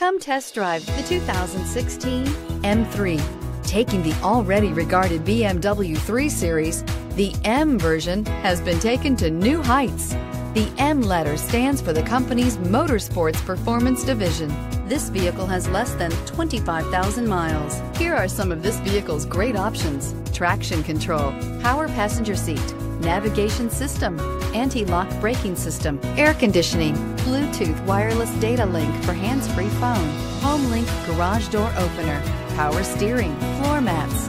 Come test drive the 2016 M3. Taking the already regarded BMW 3 Series, the M version has been taken to new heights. The M letter stands for the company's Motorsports Performance Division. This vehicle has less than 25,000 miles. Here are some of this vehicle's great options. Traction control, power passenger seat, navigation system, anti-lock braking system, air conditioning, Bluetooth wireless data link for hands-free phone, HomeLink garage door opener, power steering, floor mats,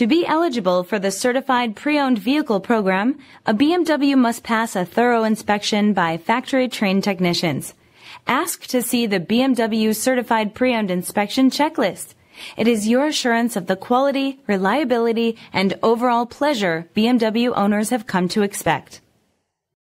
To be eligible for the Certified Pre-Owned Vehicle Program, a BMW must pass a thorough inspection by factory trained technicians. Ask to see the BMW Certified Pre-Owned Inspection Checklist. It is your assurance of the quality, reliability, and overall pleasure BMW owners have come to expect.